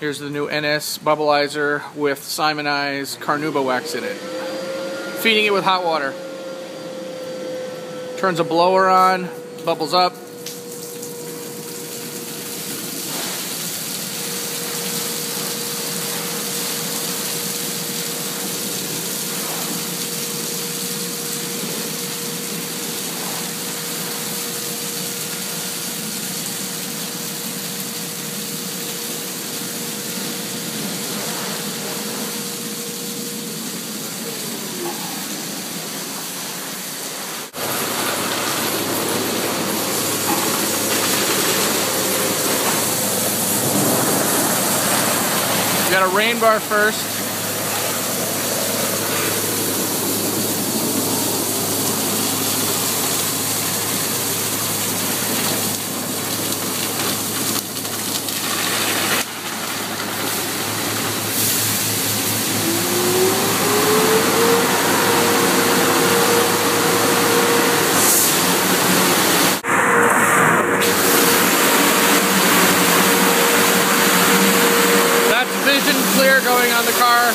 Here's the new NS Bubblizer with Simoniz Carnauba wax in it. Feeding it with hot water. Turns a blower on, bubbles up. Got a rain bar first. collision clear going on the car.